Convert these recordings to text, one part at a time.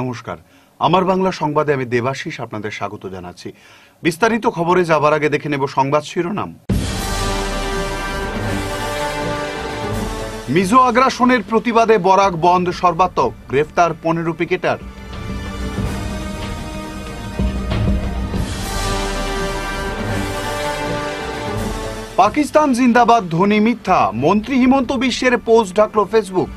নমস্কার। আমার বাংলা সংবাদে আমি দেবাশিস আপনাদের স্বাগত জানাচ্ছি। বিস্তারিত খবরে যাবার আগে দেখে নেব সংবাদ শিরোনাম। মিজো আগ্রাসনের প্রতিবাদে বরাক বন্ধ সর্বাত্মক, গ্রেফতার পনেরো পিকেটার। পাকিস্তান জিন্দাবাদ, ধোনি মিথ্যা, মন্ত্রী হিমন্ত বিশ্বের পোস্ট ঢাকল ফেসবুক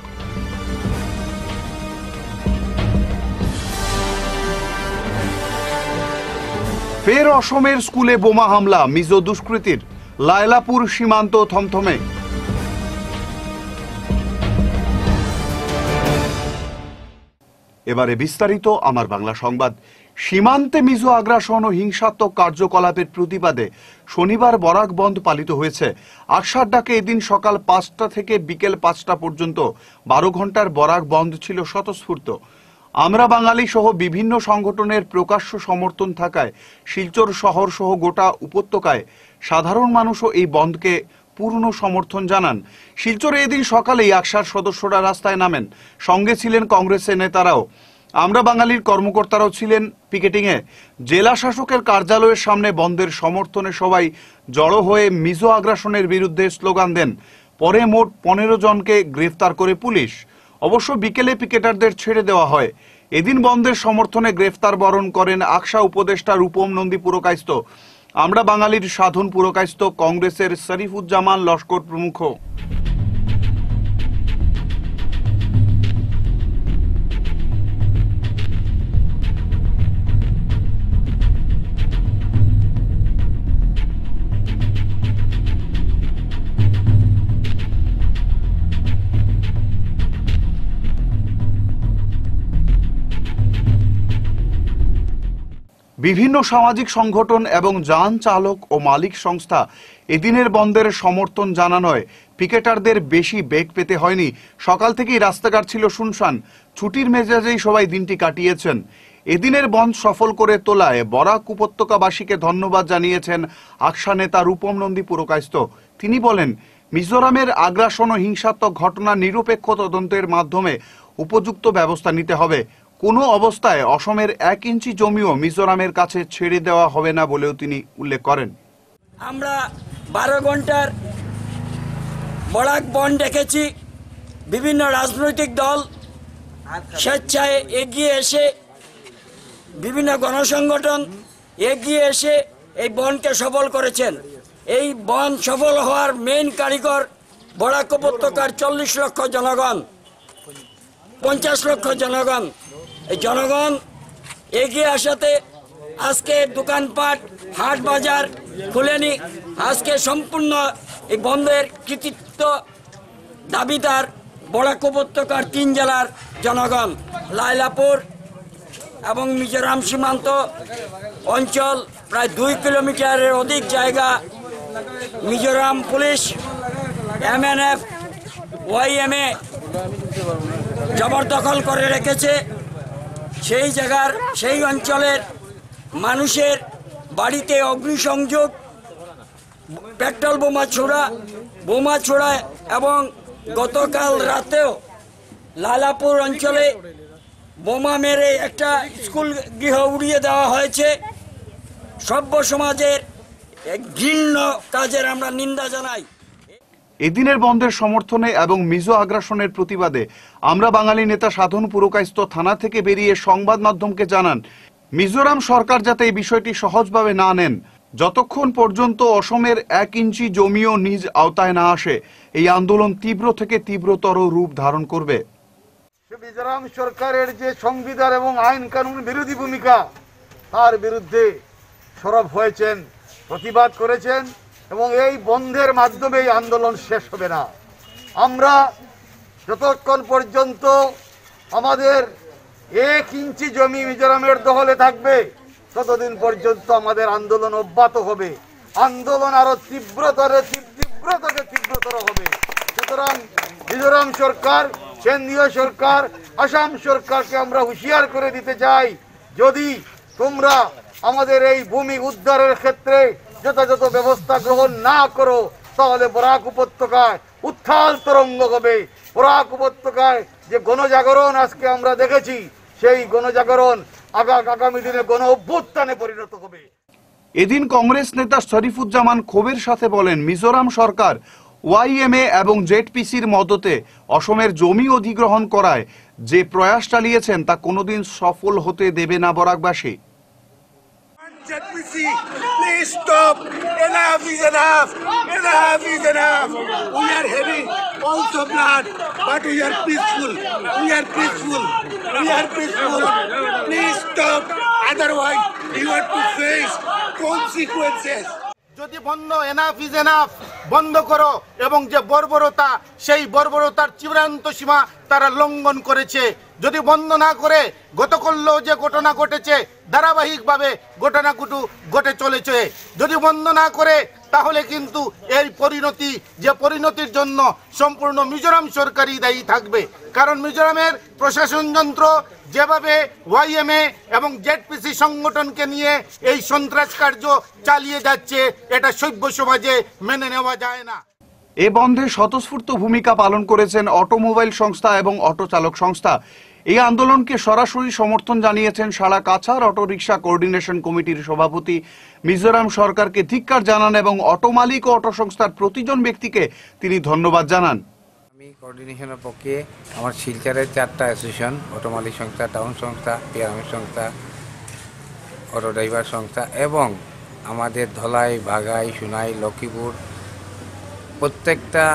ফের অসমের স্কুলে বোমা হামলা, মিজো দুষ্কৃতীর। লায়লাপুর সীমান্ত থমথমে। এবারে বিস্তারিত আমার বাংলা সংবাদ। সীমান্তে মিজো আগ্রাসন ও হিংসাত্মক কার্যকলাপের প্রতিবাদে শনিবার বরাক বন্ধ পালিত হয়েছে। আকসার ডাকে এদিন সকাল পাঁচটা থেকে বিকেল পাঁচটা পর্যন্ত বারো ঘণ্টার বরাক বন্ধ ছিল স্বতঃস্ফূর্ত। আমরা বাঙালি সহ বিভিন্ন সংগঠনের প্রকাশ্য সমর্থন থাকায় শিলচর শহর সহ গোটা উপত্যকায় সাধারণ মানুষও এই বন্ধকে পূর্ণ সমর্থন জানান। শিলচরে এদিন সকালেই আকসার সদস্যরা রাস্তায় নামেন। সঙ্গে ছিলেন কংগ্রেসের নেতারাও। আমরা বাঙালির কর্মকর্তারাও ছিলেন পিকেটিংয়ে। জেলা শাসকের কার্যালয়ের সামনে বন্ধের সমর্থনে সবাই জড়ো হয়ে মিজো আগ্রাসনের বিরুদ্ধে স্লোগান দেন। পরে মোট পনেরো জনকে গ্রেফতার করে পুলিশ। অবশ্য বিকেলে পিকেটারদের ছেড়ে দেওয়া হয়। এদিন বন্ধের সমর্থনে গ্রেফতার বরণ করেন আকসা উপদেষ্টা রূপম নন্দী পুরকায়স্ত আমরা বাঙালির সাধন পুরকায়স্ত কংগ্রেসের শরীফুজ্জামান লস্কর প্রমুখ। বিভিন্ন সামাজিক সংগঠন এবং যান চালক ও মালিক সংস্থা এদিনের বন্ধের সমর্থন জানানোয় পিকেটারদের বেশি বেগ পেতে হয়নি। সকাল থেকেই রাস্তাঘাট ছিল শুনশান। ছুটির মেজাজেই সবাই দিনটি কাটিয়েছেন। এদিনের বন্ধ সফল করে তোলায় বরাক উপত্যকাবাসীকে ধন্যবাদ জানিয়েছেন আকসা নেতা রূপম নন্দী পুরকায়স্ত তিনি বলেন, মিজোরামের আগ্রাসন ও হিংসাত্মক ঘটনা নিরপেক্ষ তদন্তের মাধ্যমে উপযুক্ত ব্যবস্থা নিতে হবে। কোনো অবস্থায় অসমের এক ইঞ্চি জমিও মিজোরামের কাছে ছেড়ে দেওয়া হবে না বলেও তিনি উল্লেখ করেন। আমরা বারো ঘণ্টার বরাক বন ডেকেছি, বিভিন্ন রাজনৈতিক দল স্বেচ্ছায় এগিয়ে এসে, বিভিন্ন গণসংগঠন এগিয়ে এসে এই বনকে সফল করেছেন। এই বন সফল হওয়ার মেইন কারিগর বরাক উপত্যকার চল্লিশ লক্ষ জনগণ, পঞ্চাশ লক্ষ জনগণ। এই জনগণ এগিয়ে আসাতে আজকে দোকানপাট, হাট বাজার খুলেনি। আজকে সম্পূর্ণ এই বন্ধের কৃতিত্ব দাবিদার বরাক উপত্যকার তিন জেলার জনগণ, লাইলাপুর এবং মিজোরাম সীমান্ত অঞ্চল, প্রায় দুই কিলোমিটারের অধিক জায়গা Mizoram police M N MNF, YMA জবরদখল করে রেখেছে। সেই জায়গার, সেই অঞ্চলের মানুষের বাড়িতে অগ্নিসংযোগ, পেট্রোল বোমা ছোড়া বোমা ছোড়া এবং গতকাল রাতেও লালাপুর অঞ্চলে বোমা মেরে একটা স্কুল গৃহ উড়িয়ে দেওয়া হয়েছে। সভ্য সমাজের ঘৃণ্য কাজের আমরা নিন্দা জানাই। এদিনের বন্ধের সমর্থনে এবং মিজো আগ্রাসনের প্রতিবাদে আমরা বাঙালি নেতা সাধন পুরকাইস্ত থানা থেকে বেরিয়ে সংবাদ মাধ্যমকে জানান, মিজোরাম সরকার যাতে এই বিষয়টি সহজভাবে না নেন, যতক্ষণ পর্যন্ত অসমের এক ইঞ্চি জমিও নিজ আওতায় না আসে, এই আন্দোলন তীব্র থেকে তীব্রতর রূপ ধারণ করবে। মিজোরাম সরকারের যে সংবিধান এবং আইন কানুন বিরোধী ভূমিকা, তার বিরুদ্ধে সরব হয়েছেন, প্রতিবাদ করেছেন এবং এই বন্ধের মাধ্যমে এই আন্দোলন শেষ হবে না। আমরা যতক্ষণ পর্যন্ত আমাদের এক ইঞ্চি জমি মিজোরামের দখলে থাকবে, ততদিন পর্যন্ত আমাদের আন্দোলন অব্যাহত হবে। আন্দোলন আরও তীব্রতর তীব্রতর তীব্রতর হবে। সুতরাং মিজোরাম সরকার, কেন্দ্রীয় সরকার, আসাম সরকারকে আমরা হুঁশিয়ার করে দিতে চাই, যদি তোমরা আমাদের এই ভূমি উদ্ধারের ক্ষেত্রে যথাযথ ব্যবস্থা গ্রহণ না করো তাহলে বরাক উপত্যকায় উত্থাল তরঙ্গ হবে বরাক উপত্যকায় যে গণজাগরণ আজকে আমরা দেখেছি, সেই গণজাগরণ আগা আগামী দিনে গণ অভ্যুত্থানে পরিণত হবে। এদিন কংগ্রেস নেতা শরীফুজ্জামান ক্ষোভের সাথে বলেন, মিজোরাম সরকার ওয়াইএমএ এবং জেডপিসির মদতে অসমের জমি অধিগ্রহণ করায় যে প্রয়াস চালিয়েছেন তা কোনোদিন সফল হতে দেবে না বরাকবাসী। ZPC, please stop. Enough is enough. Enough is enough. We are having also blood, but we are peaceful. We are peaceful. We are peaceful. Please stop. Otherwise, you have to face consequences. যদি বন্ধ enough is enough বন্ধ করো এবং যে বর্বরতা সেই বর্বরতার চূড়ান্ত সীমা তারা লঙ্ঘন করেছে যদি বন্ধ না করে, গতকালও যে ঘটনা ঘটেছে, ধারাবাহিকভাবে ঘটনাগুটু ঘটে চলেছে। যদি বন্ধ না করে, তাহলে কিন্তু এই পরিণতি, যে পরিণতির জন্য সম্পূর্ণ মিজোরাম সরকারই দায়ী থাকবে। কারণ মিজোরামের প্রশাসন যন্ত্র যেভাবে ওয়াইএমএ এবং জেডপিসি সংগঠনকে নিয়ে এই সন্ত্রাস কার্য চালিয়ে যাচ্ছে, এটা সভ্য সমাজে মেনে নেওয়া যায় না। এ বন্ধে স্বতঃস্ফূর্ত ভূমিকা পালন করেছেন অটোমোবাইল সংস্থা এবং অটো চালক সংস্থা। এই আন্দোলনকে সরাসরি সমর্থন জানিয়েছেন সারা কাছার অটো রিক্সা কোঅর্ডিনেশন কমিটির সভাপতি মিজোরাম সরকারকে ধিক্কার জানান এবং অটো মালিক ও অটো সংস্থার প্রতিজন ব্যক্তিকে তিনি ধন্যবাদ জানান। আমি কোঅর্ডিনেশনের পক্ষে আমার শিলচরের চারটা অ্যাসোসিয়েশন, অটো মালিক সংস্থা, টাউন সংস্থা পিয়ারামিক সংস্থা, অটো ড্রাইভার সংস্থা এবং আমাদের ধলাই বাঘাই সুনাই, লক্ষ্মীপুর প্রত্যেকটা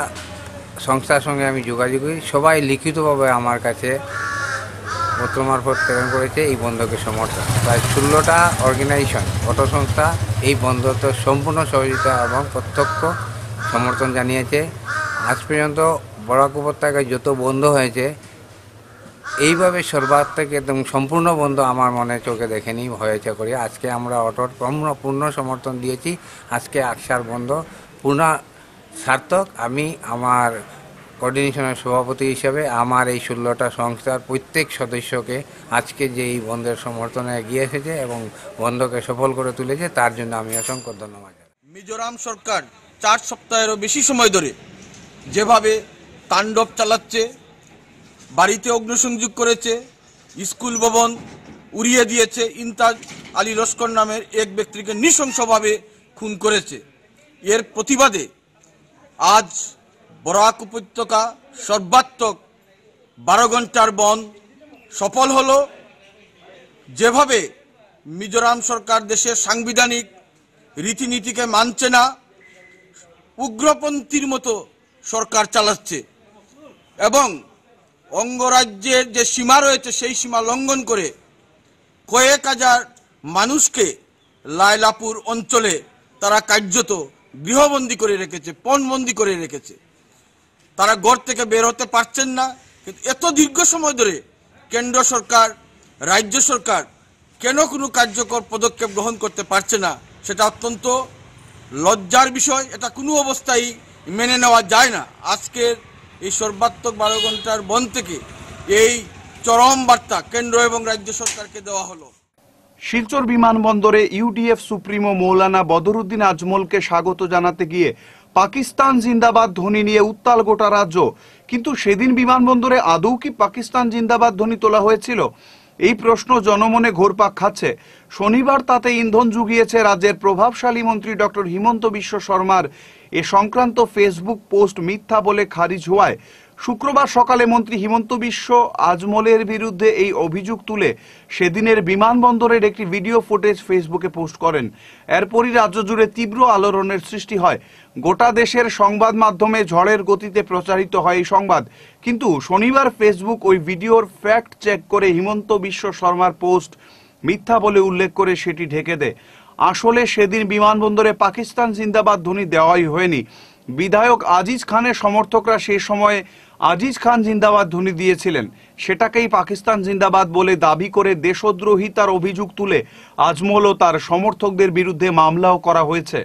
সংস্থার সঙ্গে আমি যোগাযোগ করি। সবাই লিখিতভাবে আমার কাছে পত্র মারফত প্রেরণ করেছে এই বন্ধকে সমর্থন। প্রায় ষোলোটা অর্গানাইজেশন অটো সংস্থা এই বন্ধতে সম্পূর্ণ সহযোগিতা এবং প্রত্যক্ষ সমর্থন জানিয়েছে। আজ পর্যন্ত বরাক উপত্যকায় যত বন্ধ হয়েছে, এইভাবে সর্বাত্মক একদম সম্পূর্ণ বন্ধ আমার মনে চোখে দেখেনি, হয়েছে করি। আজকে আমরা অটোর পূর্ণ পূর্ণ সমর্থন দিয়েছি। আজকে আকসার বন্ধ, পূর্ণ সার্থক। আমি আমার কোঅর্ডিনেশনের সভাপতি হিসেবে আমার এই ষোলোটা সংস্থার প্রত্যেক সদস্যকে আজকে যে এই বন্ধের সমর্থনে এগিয়ে এসেছে এবং বন্ধকে সফল করে তুলেছে, তার জন্য আমি অসংখ্য ধন্যবাদ মিজোরাম সরকার চার সপ্তাহেরও বেশি সময় ধরে যেভাবে তাণ্ডব চালাচ্ছে, বাড়িতে অগ্নিসংযোগ করেছে, স্কুল ভবন উড়িয়ে দিয়েছে, ইন্তাজ আলী লস্কর নামের এক ব্যক্তিকে নৃশংসভাবে খুন করেছে। এর প্রতিবাদে আজ বরাক উপত্যকা সর্বাত্মক বারো ঘণ্টার বন সফল হল। যেভাবে মিজোরাম সরকার দেশের সাংবিধানিক রীতিনীতিকে মানছে না, উগ্রপন্থীর মতো সরকার চালাচ্ছে এবং অঙ্গরাজ্যের যে সীমা রয়েছে সেই সীমা লঙ্ঘন করে কয়েক হাজার মানুষকে লায়লাপুর অঞ্চলে তারা কার্যত গৃহবন্দী করে রেখেছে, পণবন্দি করে রেখেছে। তারা ঘর থেকে বের হতে পারছেন না। কিন্তু এত দীর্ঘ সময় ধরে কেন্দ্র সরকার, রাজ্য সরকার কেন কোনো কার্যকর পদক্ষেপ গ্রহণ করতে পারছে না, সেটা অত্যন্ত লজ্জার বিষয়। এটা কোনো অবস্থায় মেনে নেওয়া যায় না। আজকের এই সর্বাত্মক বারো ঘণ্টার বন থেকে এই চরম বার্তা কেন্দ্র এবং রাজ্য সরকারকে দেওয়া হলো। শিলচর বিমানবন্দরে ইউডিএফ সুপ্রিমো মৌলানা বদরুদ্দিন আজমলকে স্বাগত জানাতে গিয়ে পাকিস্তান জিন্দাবাদ ধ্বনি নিয়ে উত্তাল গোটা রাজ্য। কিন্তু সেদিন বিমানবন্দরে আদৌ কি পাকিস্তান জিন্দাবাদ ধ্বনি তোলা হয়েছিল? এই প্রশ্ন জনমনে ঘোরপাক খাচ্ছে। শনিবার তাতে ইন্ধন জুগিয়েছে রাজ্যের প্রভাবশালী মন্ত্রী ডক্টর হিমন্ত বিশ্ব শর্মার। এ সংক্রান্ত ফেসবুক পোস্ট মিথ্যা বলে খারিজ হওয়ায় শুক্রবার সকালে মন্ত্রী হিমন্ত বিশ্ব আজমলের বিরুদ্ধে এই অভিযোগ তুলে সেদিনের বিমানবন্দরের একটি ভিডিও ফুটেজ ফেসবুকে পোস্ট করেন। এরপরই রাজ্য জুড়ে তীব্র আলোড়নের সৃষ্টি হয়। গোটা দেশের সংবাদ মাধ্যমে ঝড়ের গতিতে প্রচারিত হয় এই সংবাদ। কিন্তু শনিবার ফেসবুক ওই ভিডিওর ফ্যাক্ট চেক করে হিমন্ত বিশ্ব শর্মার পোস্ট মিথ্যা বলে উল্লেখ করে সেটি ঢেকে দেয়। আসলে সেদিন বিমানবন্দরে পাকিস্তান জিন্দাবাদ ধ্বনি দেওয়াই হয়নি। বিধায়ক আজিজ খানের সমর্থকরা সে সময় আজিজ খান জিন্দাবাদ ধ্বনি দিয়েছিলেন। সেটাকেই পাকিস্তান জিন্দাবাদ বলে দাবি করে দেশদ্রোহিতার অভিযোগ তুলে আজমল ও তার সমর্থকদের বিরুদ্ধে মামলাও করা হয়েছে।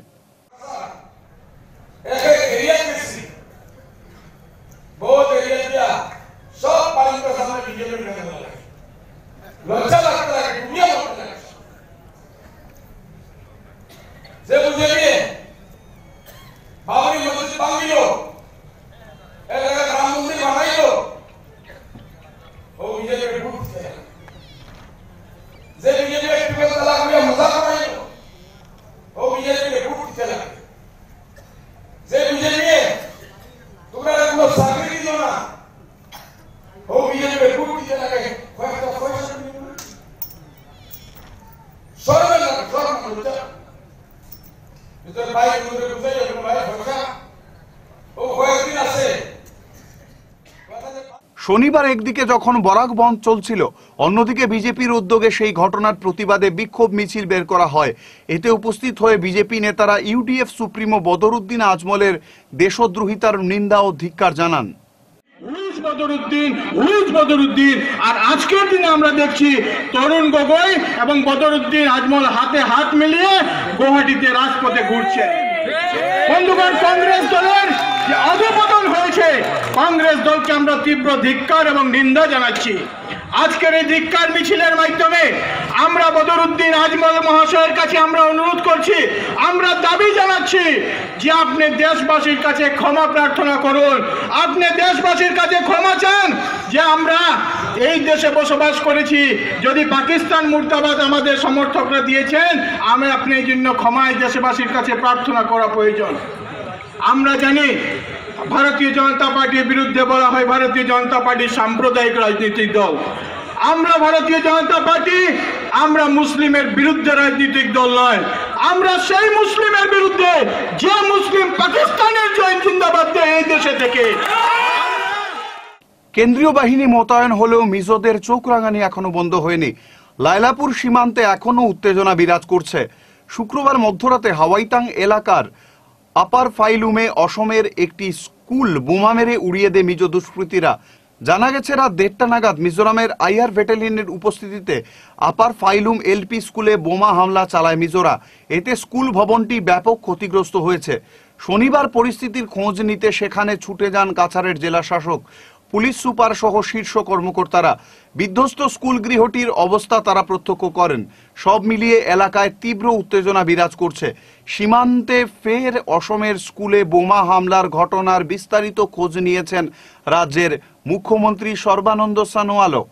শনিবার একদিকে যখন বরাক বন্ধ চলছিল, অন্যদিকে বিজেপির উদ্যোগে সেই ঘটনার প্রতিবাদে বিক্ষোভ মিছিল বের করা হয়। এতে উপস্থিত হয়ে বিজেপি নেতারা ইউডিএফ সুপ্রিমো বদরুদ্দিন আজমলের দেশদ্রোহিতার নিন্দা ও ধিক্কার জানান। উইজ বদরুদ্দিন উইজ বদরুদ্দিন। আর আজকের দিনে আমরা দেখছি তরুণ গগৈ এবং বদরুদ্দিন আজমল হাতে হাত মিলিয়ে গুয়াহাটিতে রাজপথে ঘুরছে। বন্ধুগণ, কংগ্রেস দলের যে অধপতন হয়েছে, কংগ্রেস দলকে আমরা তীব্র ধিক্কার এবং নিন্দা জানাচ্ছি। আজকের এই ধিক্কার মিছিলের মাধ্যমে আমরা বদরুদ্দিন আজমল মহাশয়ের কাছে আমরা অনুরোধ করছি, আমরা দাবি জানাচ্ছি যে আপনি দেশবাসীর কাছে ক্ষমা প্রার্থনা করুন। আপনি দেশবাসীর কাছে ক্ষমা চান যে আমরা এই দেশে বসবাস করেছি। যদি পাকিস্তান মুর্দাবাদ আমাদের সমর্থকরা দিয়েছেন, আমি আপনি এই জন্য ক্ষমা এই দেশবাসীর কাছে প্রার্থনা করা প্রয়োজন। আমরা জানি ভারতীয় জনতা পার্টির বিরুদ্ধে বলা হয় ভারতীয় জনতা পার্টি সাম্প্রদায়িক রাজনৈতিক দল। আমরা ভারতীয় জনতা পার্টি, আমরা মুসলিমের বিরুদ্ধে রাজনৈতিক দল নয়। আমরা সেই মুসলিমের বিরুদ্ধে, যে মুসলিম পাকিস্তানের জয় জিন্দাবাদ দেয় এই দেশে থেকে। কেন্দ্রীয় বাহিনী মোতায়েন হলেও মিজোদের চোখ রাঙানি এখনও বন্ধ হয়নি। লায়লাপুর সীমান্তে এখনও উত্তেজনা বিরাজ করছে। শুক্রবার মধ্যরাতে হাওয়াইতাং এলাকার আপার ফাইলুমে অসমের একটি স্কুল বোমা মেরে উড়িয়ে দেয় মিজো দুষ্কৃতীরা। জানা গেছে, রাত দেড়টা নাগাদ মিজোরামের আইয়ার ভেটেলিনের উপস্থিতিতে আপার ফাইলুম এলপি স্কুলে বোমা হামলা চালায় মিজোরা। এতে স্কুল ভবনটি ব্যাপক ক্ষতিগ্রস্ত হয়েছে। শনিবার পরিস্থিতির খোঁজ নিতে সেখানে ছুটে যান কাছাড়ের জেলা শাসক। পুলিশ সুপার সহ শীর্ষ কর্মকর্তারা বিধ্বস্ত স্কুল গৃহটির অবস্থা তারা প্রত্যক্ষ করেন। সব মিলিয়ে এলাকায় তীব্র উত্তেজনা বিরাজ করছে। সীমান্তে ফের অসমের স্কুলে বোমা হামলার ঘটনার বিস্তারিত খোঁজ নিয়েছেন রাজ্যের মুখ্যমন্ত্রী সর্বানন্দ সানোয়ালও।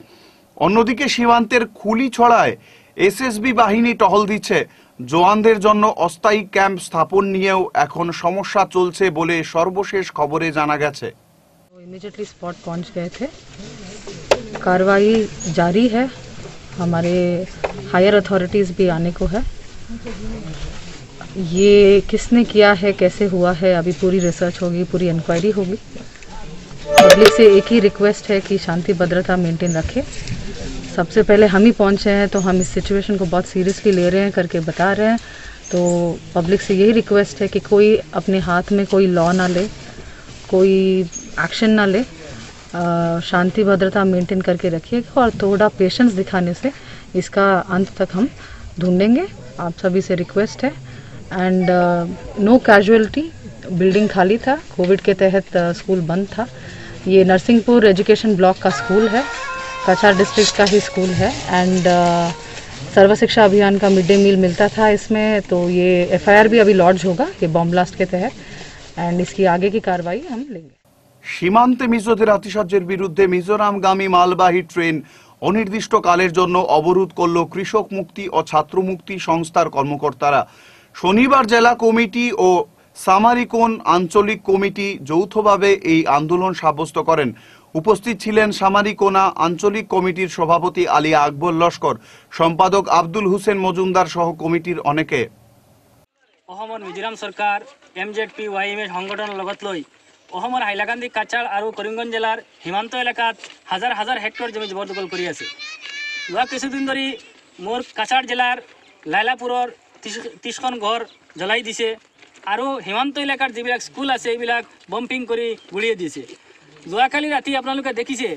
অন্যদিকে সীমান্তের খুলি ছড়ায় এসএসবি বাহিনী টহল দিচ্ছে। জওয়ানদের জন্য অস্থায়ী ক্যাম্প স্থাপন নিয়েও এখন সমস্যা চলছে বলে সর্বশেষ খবরে জানা গেছে। इमिजिएटली स्पॉट पहुँच गए थे। कार्रवाई जारी है। हमारे हायर अथॉरिटीज़ भी आने को है। ये किसने किया है, कैसे हुआ है, अभी पूरी रिसर्च होगी, पूरी इंक्वायरी होगी। पब्लिक से एक ही रिक्वेस्ट है कि शांति, भद्रता मेंटेन रखें। सबसे पहले हम ही पहुँचे हैं तो हम इस सिचुएशन को बहुत सीरियसली ले रहे हैं, करके बता रहे हैं। तो पब्लिक से यही रिक्वेस्ट है कि कोई अपने हाथ में कोई लॉ ना ले, कोई एक्शन ना ले। शांति, भद्रता मेंटेन करके रखिएगा और थोड़ा पेशेंस दिखाने से इसका अंत तक हम ढूंढेंगे। आप सभी से रिक्वेस्ट है। एंड नो कैजुअलिटी बिल्डिंग खाली था। कोविड के तहत स्कूल बंद था। ये नरसिंहपुर एजुकेशन ब्लॉक का स्कूल है। कछार डिस्ट्रिक्ट का ही स्कूल है। एंड सर्व शिक्षा अभियान का मिड डे मील मिलता था इसमें। तो ये एफआईआर भी अभी लॉन्च होगा। ये बॉम्ब ब्लास्ट के तहत। एंड इसकी आगे की कार्रवाई हम लेंगे। সীমান্তে মিজোদের আতিশয্যের বিরুদ্ধে মিজোরামগামী মালবাহী ট্রেন অনির্দিষ্টকালের জন্য অবরোধ করল কৃষক মুক্তি ও ছাত্র মুক্তি সংস্থার কর্মকর্তারা। শনিবার জেলা কমিটি ও সামারিকোন আঞ্চলিক কমিটি যৌথভাবে এই আন্দোলন সাব্যস্ত করেন। উপস্থিত ছিলেন সামারিকোনা আঞ্চলিক কমিটির সভাপতি আলী আকবর লস্কর, সম্পাদক আব্দুল হোসেন মজুমদার সহ কমিটির অনেকে। অসমৰ মিজোৰাম চৰকাৰ, M Z P, Y M A সংগঠনৰ লগত অসমৰ হাইলাকান্দি, কাছাৰ আৰু কৰিমগঞ্জ জিলাৰ সীমান্ত এলেকাত হাজাৰ হাজাৰ হেক্টৰ জমি জবৰদখল কৰি আছে। যোৱা কিছুদিন ধৰি মোৰ কাছাৰ জিলাৰ লাইলাপুৰৰ ত্ৰিছ- ত্ৰিছখন ঘৰ জ্বলাই দিছে আৰু সীমান্ত এলেকাৰ যিবিলাক স্কুল আছে, এইবিলাক বম্পিং কৰি গুলিয়াই দিছে। যোৱাকালি ৰাতি আপোনালোকে দেখিছে,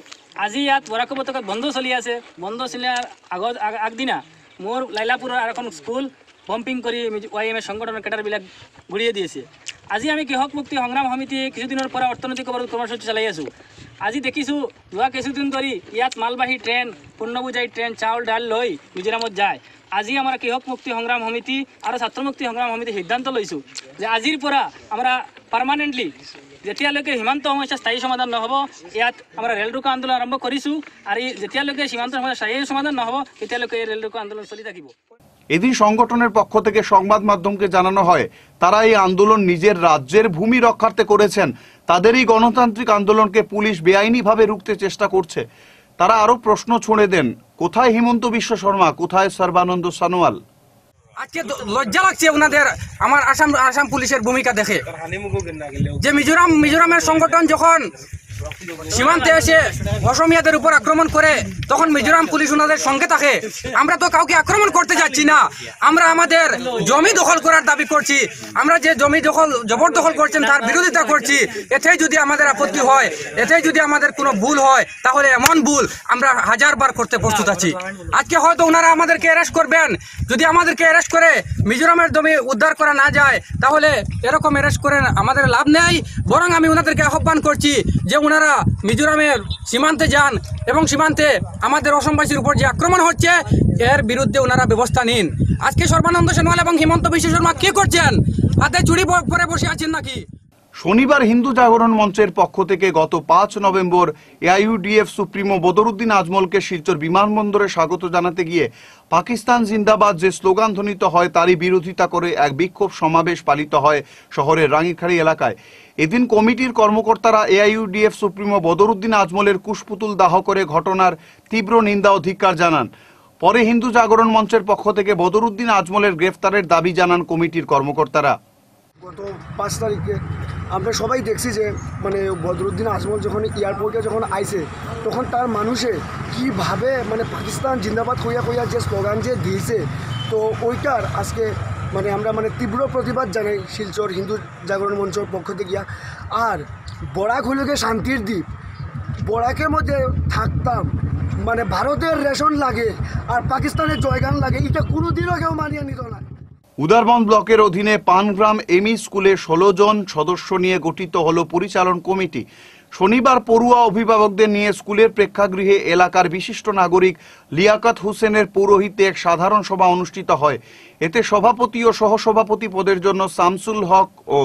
আজি ইয়াত বৰাক উপত্যকাত বন্ধ চলি আছে। বন্ধ চলাৰ আগ- আগদিনা মোৰ লাইলাপুৰৰ আৰু এখন স্কুল বম্পিং কৰি ৱাই এম এ সংগঠনৰ কেডাৰবিলাক গুলিয়াই দিছে। আজি আমি কৃষক মুক্তি সংগ্ৰাম সমিতিয়ে কিছুদিনৰ পৰা অৰ্থনৈতিক অৱৰোধ কৰ্মসূচী চলাই আছোঁ। আজি দেখিছোঁ, যোৱা কিছুদিন ধৰি ইয়াত মালবাহী ট্ৰেইন পূৰ্ণবোজাই ট্ৰেইন চাউল ডাল লৈ মিজোৰামত যায়। আজি আমাৰ কৃষক মুক্তি সংগ্ৰাম সমিতি আৰু ছাত্ৰ মুক্তি সংগ্ৰাম সমিতি সিদ্ধান্ত লৈছোঁ যে আজিৰ পৰা আমরা পাৰ্মানেণ্টলি যেতিয়ালৈকে সীমান্ত সমস্যা স্থায়ী সমাধান নহ'ব, ইয়াত আমরা ৰেল ৰোকো আন্দোলন আৰম্ভ কৰিছোঁ। আৰু যেতিয়ালৈকে সীমান্ত সমস্যা স্থায়ী সমাধান নহ'ব, তেতিয়ালৈকে এই ৰেল ৰোকো আন্দোলন চলি থাকিব। এদিন সংগঠনের পক্ষ থেকে সংবাদ মাধ্যমকে জানানো হয়, তারা এই আন্দোলন নিজের রাজ্যের ভূমি রক্ষার্থে করেছেন। তাদের এই গণতান্ত্রিক আন্দোলনকে পুলিশ বেআইনিভাবে রুখতে চেষ্টা করছে। তারা আরও প্রশ্ন ছুঁড়ে দেন, কোথায় হিমন্ত বিশ্ব শর্মা, কোথায় সর্বানন্দ সানোয়াল? আজকে লজ্জা লাগছে ওনাদের, আমার আসাম আসাম পুলিশের ভূমিকা দেখে। যে মিজোরাম, মিজোরামের সংগঠন যখন সীমান্তে এসে অসমিয়াদের উপর আক্রমণ করে তখন মিজোরাম পুলিশ ওনাদের সঙ্গে থাকে। আমরা তো কাউকে আক্রমণ করতে যাচ্ছি না। আমরা আমাদের জমি দখল করার দাবি করছি। আমরা যে জমি দখল জবরদখল করছেন তার বিরোধিতা করছি। এতেই যদি আমাদের আপত্তি হয়, এতেই যদি আমাদের কোনো ভুল হয়, তাহলে এমন ভুল আমরা হাজারবার করতে প্রস্তুত আছি। আজকে হয়তো ওনারা আমাদেরকে অ্যারেস্ট করবেন। যদি আমাদেরকে অ্যারেস্ট করে মিজোরামের জমি উদ্ধার করা না যায়, তাহলে এরকম অ্যারেস্ট করে আমাদের লাভ নেই। বরং আমি ওনাদেরকে আহ্বান করছি যে ওনারা মিজোরামের সীমান্তে যান এবং সীমান্তে আমাদের অসমবাসীর উপর যে আক্রমণ হচ্ছে, এর বিরুদ্ধে ওনারা ব্যবস্থা নিন। আজকে সর্বানন্দ সোনোয়াল এবং হিমন্ত বিশ্ব শর্মা কী করছেন? হাতে চুরি পরে বসে আছেন নাকি? শনিবার হিন্দু জাগরণ মঞ্চের পক্ষ থেকে গত পাঁচ নভেম্বর এআইইউডিএফ সুপ্রিমো বদরুদ্দিন আজমলকে শিলচর বিমানবন্দরে স্বাগত জানাতে গিয়ে পাকিস্তান জিন্দাবাদ যে স্লোগান ধ্বনিত হয় তারই বিরোধিতা করে এক বিক্ষোভ সমাবেশ পালিত হয় শহরের রাঙিখাড়ি এলাকায়। এদিন কমিটির কর্মকর্তারা এআইইউডিএফ সুপ্রিমো বদরুদ্দিন আজমলের কুশপুতুল দাহ করে ঘটনার তীব্র নিন্দা অধিকার জানান। পরে হিন্দু জাগরণ মঞ্চের পক্ষ থেকে বদরুদ্দিন আজমলের গ্রেফতারের দাবি জানান কমিটির কর্মকর্তারা। গত পাঁচ তারিখে আমরা সবাই দেখছি যে মানে বদরুদ্দিন আজমল যখন এয়ারপোর্টে যখন আইছে, তখন তার মানুষে কীভাবে মানে পাকিস্তান জিন্দাবাদ কইয়া কইয়া যে স্লোগান যে দিয়েছে, তো ওইটার আজকে মানে আমরা মানে তীব্র প্রতিবাদ জানাই শিলচর হিন্দু জাগরণ মঞ্চর পক্ষ থেকে গিয়া। আর বরাক গিয়ে শান্তির দ্বীপ। বরাকের মধ্যে থাকতাম মানে ভারতের রেশন লাগে আর পাকিস্তানের জয়গান লাগে, এটা কোনোদিনও কেউ মানিয়ে নিত না। উদারবন ব্লকের অধীনে পানগ্রাম এমই স্কুলে ষোলো জন সদস্য নিয়ে গঠিত হল পরিচালন কমিটি। শনিবার পড়ুয়া অভিভাবকদের নিয়ে স্কুলের প্রেক্ষাগৃহে এলাকার বিশিষ্ট নাগরিক লিয়াকাত হোসেনের পৌরোহিত্যে এক সাধারণ সভা অনুষ্ঠিত হয়। এতে সভাপতি ও সহসভাপতি পদের জন্য শামসুল হক ও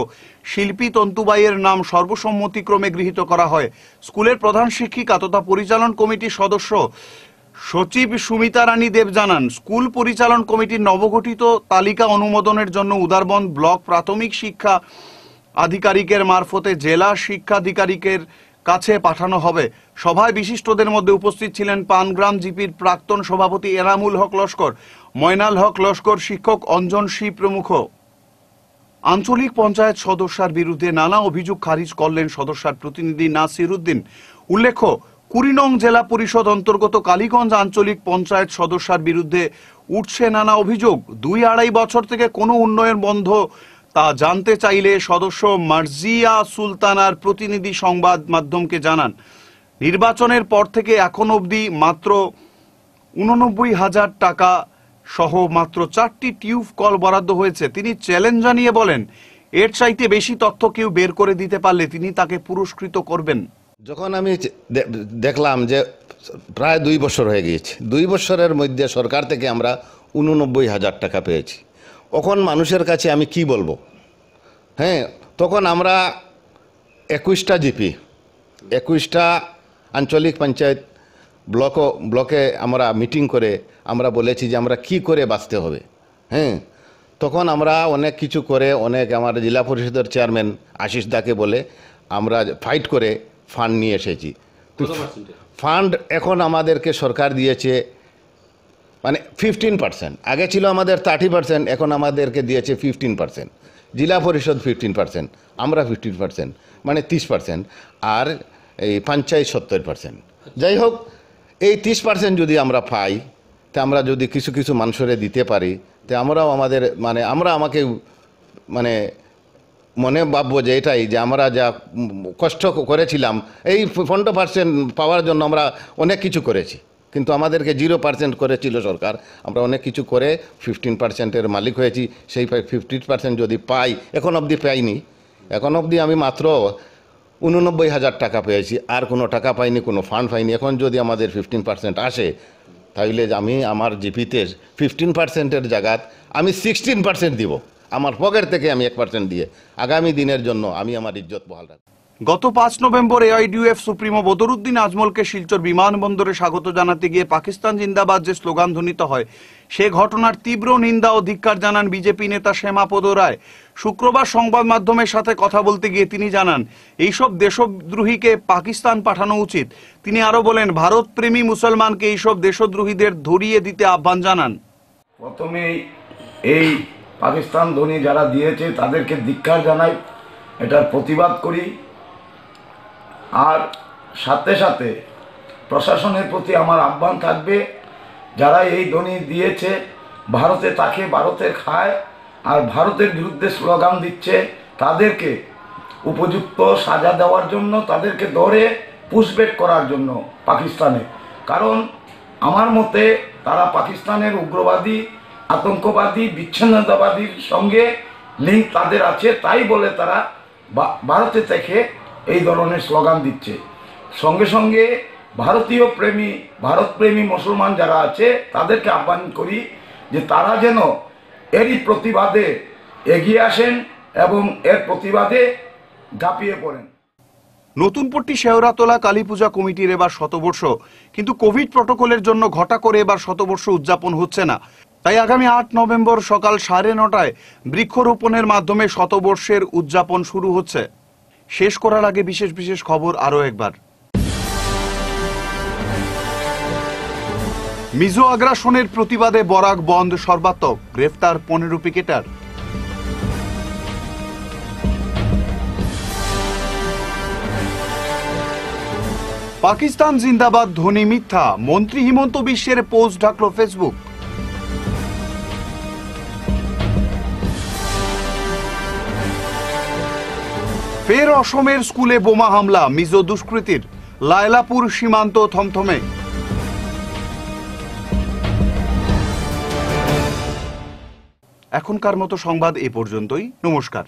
শিল্পী তন্তুবাইয়ের নাম সর্বসম্মতিক্রমে গৃহীত করা হয়। স্কুলের প্রধান শিক্ষিকা তথা পরিচালন কমিটির সদস্য সচিব সুমিতা রানী দেব জানান, স্কুল পরিচালন কমিটির নবগঠিত তালিকা অনুমোদনের জন্য উদারবন ব্লক প্রাথমিক শিক্ষা আধিকারিকের মারফতে জেলা শিক্ষাধিকারিকের কাছে পাঠানো হবে। সভায় বিশিষ্টদের মধ্যে উপস্থিত ছিলেন পানগ্রাম জিপির প্রাক্তন সভাপতি এনামুল হক লস্কর, ময়নাল হক লস্কর শিক্ষক অঞ্জন সি প্রমুখ। আঞ্চলিক পঞ্চায়েত সদস্যার বিরুদ্ধে নানা অভিযোগ খারিজ করলেন সদস্যার প্রতিনিধি নাসির উদ্দিন। উল্লেখ্য কুড়িনং জেলা পরিষদ অন্তর্গত কালীগঞ্জ আঞ্চলিক পঞ্চায়েত সদস্যার বিরুদ্ধে উঠছে নানা অভিযোগ। দুই আড়াই বছর থেকে কোনো উন্নয়ন বন্ধ। তা জানতে চাইলে সদস্য মার্জিয়া সুলতানার প্রতিনিধি সংবাদ মাধ্যমকে জানান। নির্বাচনের পর থেকে এখন অবধি মাত্র উননব্বই হাজার টাকা সহ মাত্র চারটি টিউব কল বরাদ্দ হয়েছে। তিনি চ্যালেঞ্জ জানিয়ে বলেন, এর চাইতে বেশি তথ্য কেউ বের করে দিতে পারলে তিনি তাকে পুরস্কৃত করবেন। যখন আমি দেখলাম যে প্রায় দুই বছর হয়ে গিয়েছে, দুই বছরের মধ্যে সরকার থেকে আমরা উননব্বই হাজার টাকা পেয়েছি। এখন মানুষের কাছে আমি কি বলব? হ্যাঁ তখন আমরা একুশটা জিপি, একুশটা আঞ্চলিক পঞ্চায়েত ব্লক ব্লকে আমরা মিটিং করে আমরা বলেছি যে আমরা কি করে বাঁচতে হবে। হ্যাঁ তখন আমরা অনেক কিছু করে, অনেক আমার জেলা পরিষদের চেয়ারম্যান আশিস দাকে বলে আমরা ফাইট করে ফান্ড নিয়ে এসেছি। ফান্ড এখন আমাদেরকে সরকার দিয়েছে মানে ফিফটিন পার্সেন্ট আগে ছিল আমাদের থার্টি পার্সেন্ট এখন আমাদেরকে দিয়েছে ফিফটিন পার্সেন্ট জেলা পরিষদ ফিফটিন পার্সেন্ট আমরা ফিফটিন পার্সেন্ট মানে তিরিশ পার্সেন্ট আর এই পঞ্চায়েত সত্তর পার্সেন্ট যাই হোক এই তিরিশ পার্সেন্ট যদি আমরা পাই তা আমরা যদি কিছু কিছু মানুষের দিতে পারি তা আমরাও আমাদের মানে আমরা আমাকে মানে মনে ভাববো যে এটাই, যে আমরা যা কষ্ট করেছিলাম, এই পনেরো পার্সেন্ট পাওয়ার জন্য আমরা অনেক কিছু করেছি। কিন্তু আমাদেরকে জিরো পার্সেন্ট করেছিল সরকার। আমরা অনেক কিছু করে ফিফটিন পার্সেন্টের মালিক হয়েছি। সেই ফিফটিন পার্সেন্ট যদি পাই, এখন অবধি পাইনি। এখন অবধি আমি মাত্র উননব্বই হাজার টাকা পেয়েছি। আর কোনো টাকা পাইনি, কোনো ফান্ড পাইনি। এখন যদি আমাদের ফিফটিন পার্সেন্ট আসে তাহলে আমি আমার জিপিতে ফিফটিন পার্সেন্টের জায়গাত আমি সিক্সটিন পার্সেন্ট দিব। আমার পকেট থেকে আমি এক পার্সেন্ট দিয়ে আগামী দিনের জন্য আমি আমার ইজ্জত বহাল রাখব। গত পাঁচ নভেম্বর এআইডিউএফ সুপ্রিমো বদরুদ্দিন আজমলকে শিলচর বিমানবন্দরে স্বাগত জানাতে গিয়ে পাকিস্তান জিন্দাবাদ যে স্লোগান ধ্বনিত হয় সে ঘটনার তীব্র নিন্দা ও ধিক্কার জানান বিজেপি নেতা শ্যামাপদ রায়। শুক্রবার সংবাদ মাধ্যমের সাথে কথা বলতে গিয়ে তিনি জানান এইসব দেশদ্রোহীকে পাকিস্তান পাঠানো উচিত। তিনি আরও বলেন ভারত প্রেমী মুসলমানকে এইসব দেশদ্রোহীদের ধরিয়ে দিতে আহ্বান জানান। প্রথমেই এই পাকিস্তান ধনী যারা দিয়েছে তাদেরকে ধিক্ষার জানাই, এটার প্রতিবাদ করি। আর সাথে সাথে প্রশাসনের প্রতি আমার আহ্বান থাকবে, যারা এই ধ্বনি দিয়েছে, ভারতে তাকে ভারতে খায়, আর ভারতের বিরুদ্ধে স্লোগান দিচ্ছে, তাদেরকে উপযুক্ত সাজা দেওয়ার জন্য, তাদেরকে ধরে পুষবেক করার জন্য পাকিস্তানে। কারণ আমার মতে তারা পাকিস্তানের উগ্রবাদী আতঙ্কবাদী, বিচ্ছিন্নতাবাদীর সঙ্গে লিঙ্ক তাদের আছে, তাই বলে তারা ভারতে থেকে এই ধরনের স্লোগান দিচ্ছে। সঙ্গে সঙ্গে ভারতীয় প্রেমী, ভারতপ্রেমী মুসলমান যারা আছে, তাদেরকে আহ্বান করি যে তারা যেন এরই প্রতিবাদে এগিয়ে আসেন এবং এর প্রতিবাদে ঝাঁপিয়ে পড়েন। নতুন পট্টি শেওরাতলা কালী পূজা কমিটির এবার শতবর্ষ। কিন্তু কোভিড প্রটোকলের জন্য ঘটা করে এবার শতবর্ষ উদযাপন হচ্ছে না। তাই আগামী আট নভেম্বর সকাল সাড়ে নটায় বৃক্ষরোপণের মাধ্যমে শতবর্ষের উদযাপন শুরু হচ্ছে। শেষ করার আগে বিশেষ বিশেষ খবর আরও একবার। মিজো আগ্রাসনের প্রতিবাদে বরাক বন্ধ সর্বাত্মক, গ্রেফতার পনেরো পিকেটার। পাকিস্তান জিন্দাবাদ, ধনী মিথ্যা, মন্ত্রী হিমন্ত বিশ্বের পোস্ট ঢাকল ফেসবুক। ফের অসমের স্কুলে বোমা হামলা, মিজো দুষ্কৃতীর। লায়লাপুর সীমান্ত থমথমে। এখনকার মতো সংবাদ এ পর্যন্তই। নমস্কার।